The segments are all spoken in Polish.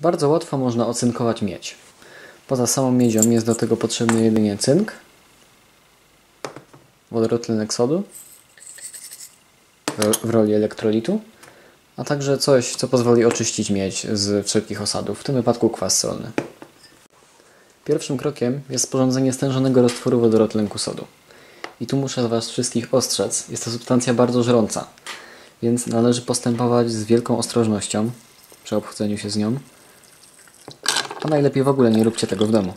Bardzo łatwo można ocynkować miedź. Poza samą miedzią jest do tego potrzebny jedynie cynk, wodorotlenek sodu. W roli elektrolitu, a także coś, co pozwoli oczyścić miedź z wszelkich osadów, w tym wypadku kwas solny. Pierwszym krokiem jest sporządzenie stężonego roztworu wodorotlenku sodu. I tu muszę Was wszystkich ostrzec, jest to substancja bardzo żrąca, więc należy postępować z wielką ostrożnością przy obchodzeniu się z nią, a najlepiej w ogóle nie róbcie tego w domu.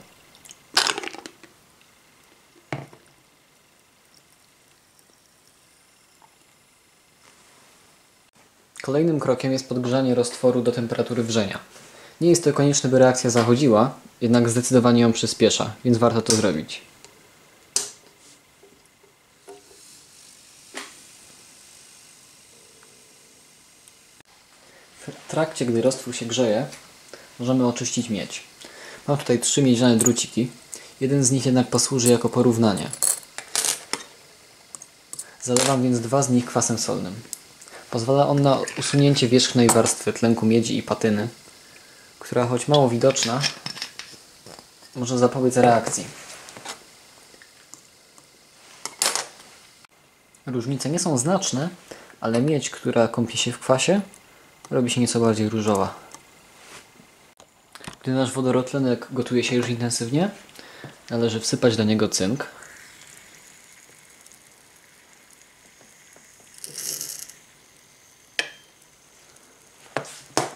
Kolejnym krokiem jest podgrzanie roztworu do temperatury wrzenia. Nie jest to konieczne, by reakcja zachodziła, jednak zdecydowanie ją przyspiesza, więc warto to zrobić. W trakcie, gdy roztwór się grzeje, możemy oczyścić miedź. Mam tutaj trzy miedziane druciki. Jeden z nich jednak posłuży jako porównanie. Zalewam więc dwa z nich kwasem solnym. Pozwala on na usunięcie wierzchnej warstwy tlenku miedzi i patyny, która choć mało widoczna, może zapobiec reakcji. Różnice nie są znaczne, ale miedź, która kąpie się w kwasie, robi się nieco bardziej różowa. Gdy nasz wodorotlenek gotuje się już intensywnie, należy wsypać do niego cynk.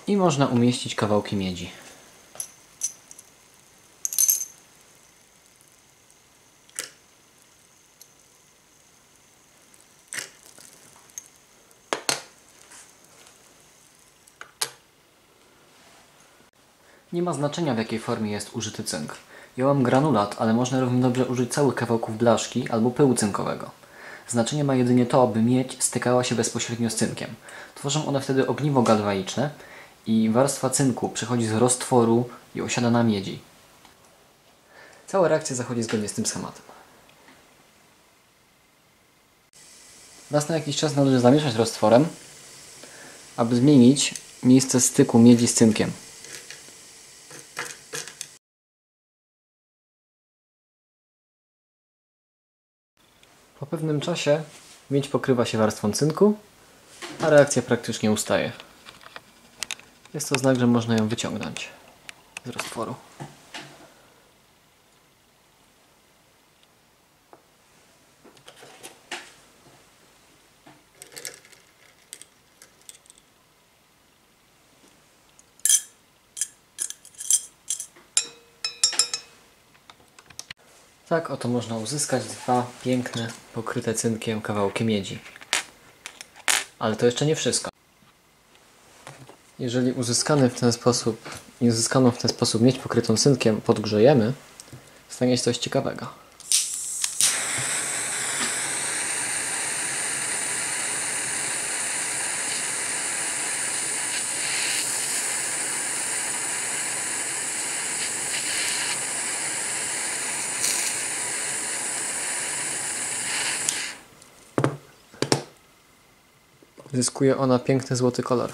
I można umieścić kawałki miedzi. Nie ma znaczenia w jakiej formie jest użyty cynk. Ja mam granulat, ale można równie dobrze użyć całych kawałków blaszki albo pyłu cynkowego. Znaczenie ma jedynie to, by miedź stykała się bezpośrednio z cynkiem. Tworzą one wtedy ogniwo galwaniczne i warstwa cynku przechodzi z roztworu i osiada na miedzi. Cała reakcja zachodzi zgodnie z tym schematem. Raz na jakiś czas należy zamieszać roztworem, aby zmienić miejsce styku miedzi z cynkiem. Po pewnym czasie miedź pokrywa się warstwą cynku, a reakcja praktycznie ustaje. Jest to znak, że można ją wyciągnąć z roztworu. Tak oto można uzyskać dwa piękne, pokryte cynkiem kawałki miedzi. Ale to jeszcze nie wszystko. Jeżeli uzyskany w ten sposób, uzyskaną w ten sposób miedź pokrytą cynkiem podgrzejemy, stanie się coś ciekawego. Zyskuje ona piękny złoty kolor.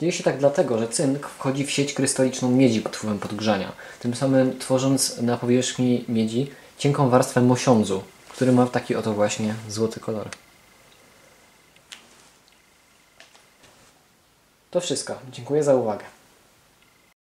Dzieje się tak dlatego, że cynk wchodzi w sieć krystaliczną miedzi pod wpływem podgrzania, tym samym tworząc na powierzchni miedzi cienką warstwę mosiądzu, który ma taki oto właśnie złoty kolor. To wszystko. Dziękuję za uwagę.